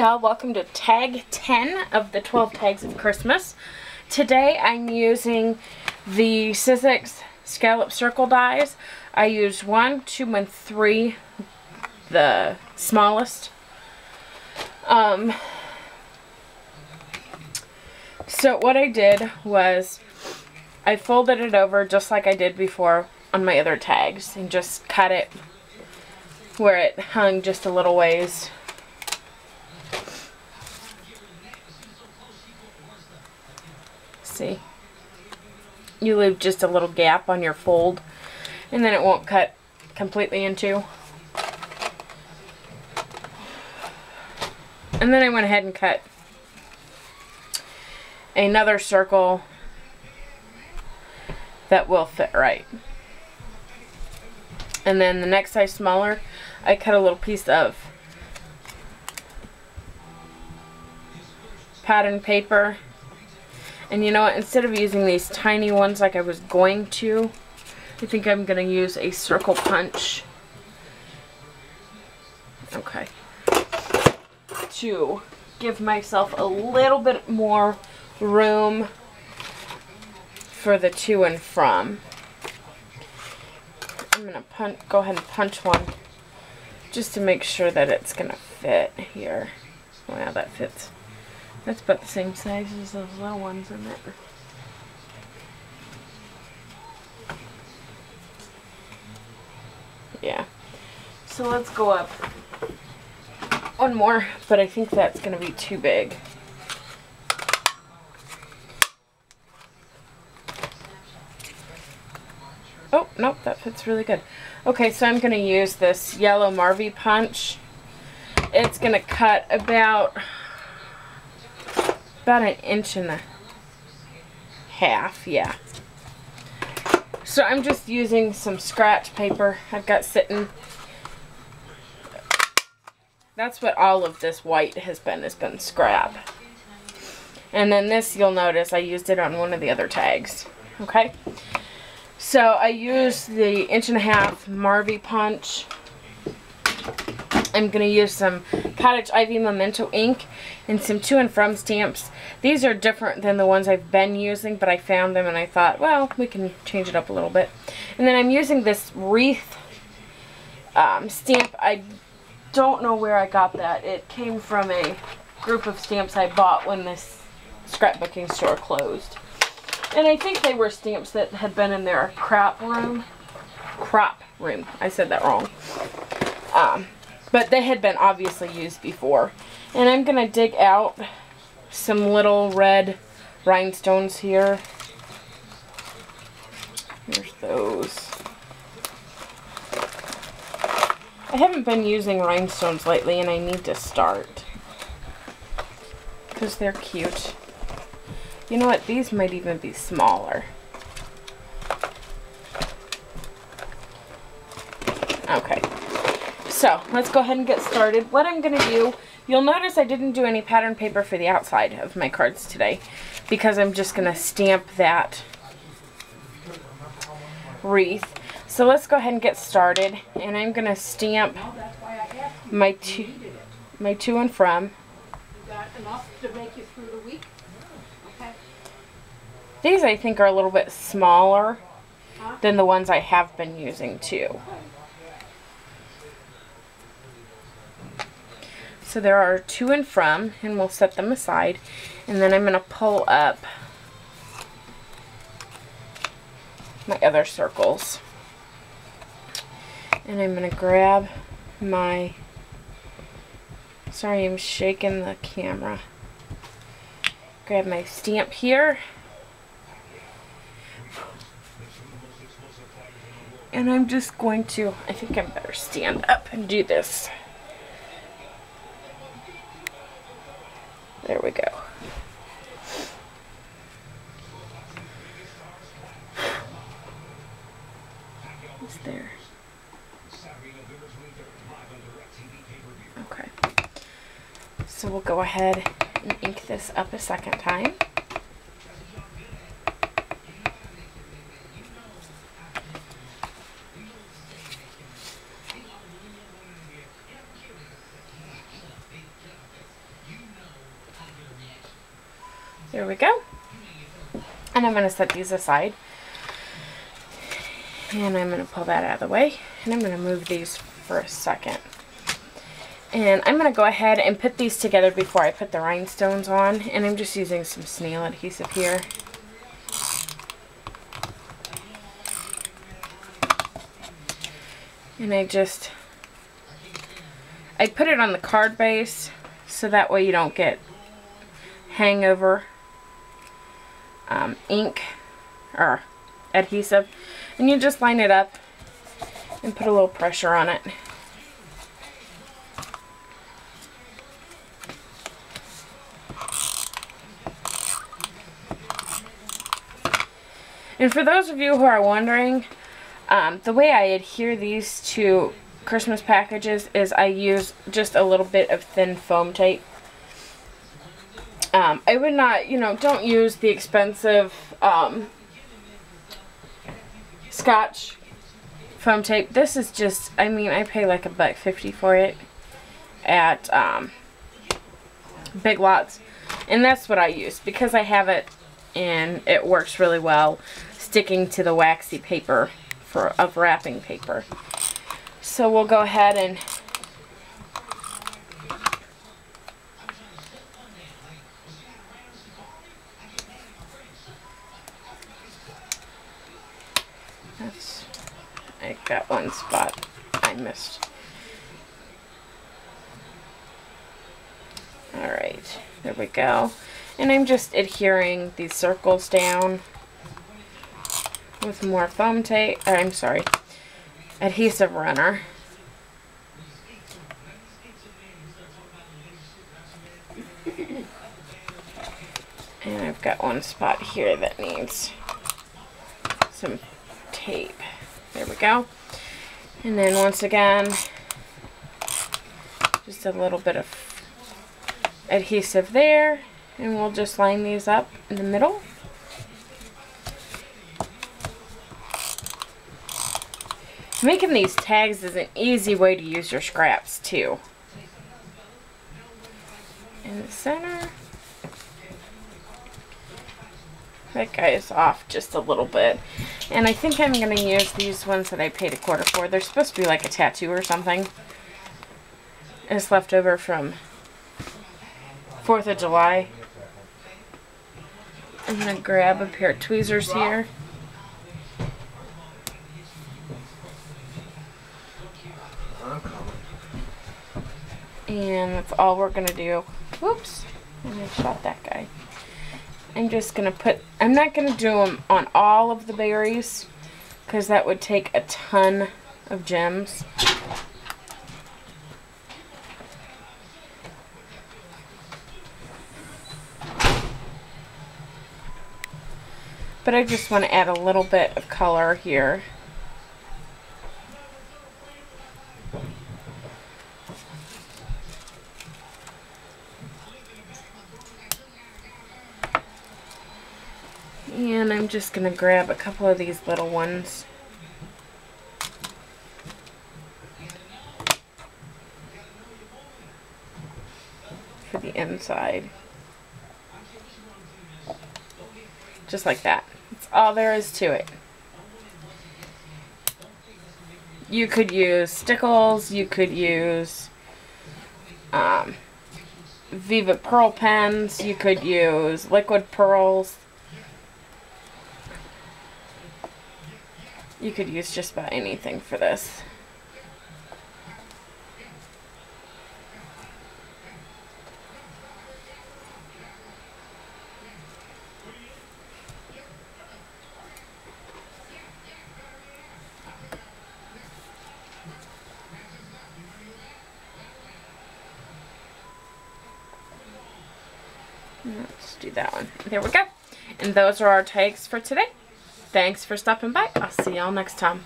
y'all, welcome to tag 10 of the 12 tags of Christmas. Today I'm using the Sizzix scallop circle dies. I used one, two, and three, the smallest. Um, so what I did was I folded it over just like I did before on my other tags and just cut it where it hung just a little ways see. You leave just a little gap on your fold and then it won't cut completely into. And then I went ahead and cut another circle that will fit right. And then the next size smaller, I cut a little piece of pattern paper and you know what, instead of using these tiny ones like I was going to, I think I'm going to use a circle punch. Okay. To give myself a little bit more room for the to and from. I'm going to punch, go ahead and punch one just to make sure that it's going to fit here. Wow, that fits. That's about the same size as those little ones in it. Yeah. So let's go up one more, but I think that's going to be too big. Oh, nope, that fits really good. Okay, so I'm going to use this yellow Marvy punch. It's going to cut about about an inch and a half, yeah. So I'm just using some scratch paper I've got sitting. That's what all of this white has been, has been scrap. And then this, you'll notice, I used it on one of the other tags. Okay? So I used the inch and a half Marvy punch I'm going to use some Cottage Ivy Memento ink and some to and from stamps. These are different than the ones I've been using, but I found them and I thought, well, we can change it up a little bit. And then I'm using this wreath um, stamp. I don't know where I got that. It came from a group of stamps I bought when this scrapbooking store closed. And I think they were stamps that had been in their crop room. Crop room. I said that wrong. Um, but they had been obviously used before. And I'm going to dig out some little red rhinestones here. Here's those. I haven't been using rhinestones lately and I need to start. Because they're cute. You know what? These might even be smaller. Okay. So, let's go ahead and get started. What I'm going to do, you'll notice I didn't do any pattern paper for the outside of my cards today because I'm just going to stamp that wreath. So let's go ahead and get started. And I'm going to stamp my two, my to and from. These I think are a little bit smaller than the ones I have been using too. So there are to and from, and we'll set them aside. And then I'm going to pull up my other circles. And I'm going to grab my, sorry I'm shaking the camera. Grab my stamp here. And I'm just going to, I think I better stand up and do this. There we go. It's there. Okay. So we'll go ahead and ink this up a second time. There we go. And I'm going to set these aside. And I'm going to pull that out of the way. And I'm going to move these for a second. And I'm going to go ahead and put these together before I put the rhinestones on. And I'm just using some snail adhesive here. And I just, I put it on the card base so that way you don't get hangover um, ink or adhesive. And you just line it up and put a little pressure on it. And for those of you who are wondering, um, the way I adhere these to Christmas packages is I use just a little bit of thin foam tape. Um, I would not, you know, don't use the expensive um, Scotch foam tape. This is just, I mean, I pay like a buck fifty for it at um, Big Lots. And that's what I use because I have it and it works really well sticking to the waxy paper for of wrapping paper. So we'll go ahead and that's I got one spot I missed. Alright, there we go. And I'm just adhering these circles down with more foam tape, or I'm sorry, adhesive runner. And I've got one spot here that needs some tape. There we go. And then once again, just a little bit of adhesive there. And we'll just line these up in the middle. Making these tags is an easy way to use your scraps too. In the center. That guy is off just a little bit. And I think I'm going to use these ones that I paid a quarter for. They're supposed to be like a tattoo or something. It's left over from 4th of July. I'm going to grab a pair of tweezers here. And that's all we're going to do. Whoops. I shot that guy. I'm just going to put, I'm not going to do them on all of the berries because that would take a ton of gems. But I just want to add a little bit of color here. And I'm just going to grab a couple of these little ones. For the inside. Just like that. That's all there is to it. You could use stickles, you could use um, Viva Pearl pens, you could use liquid pearls, You could use just about anything for this. Let's do that one. There we go. And those are our tags for today. Thanks for stopping by. I'll see y'all next time.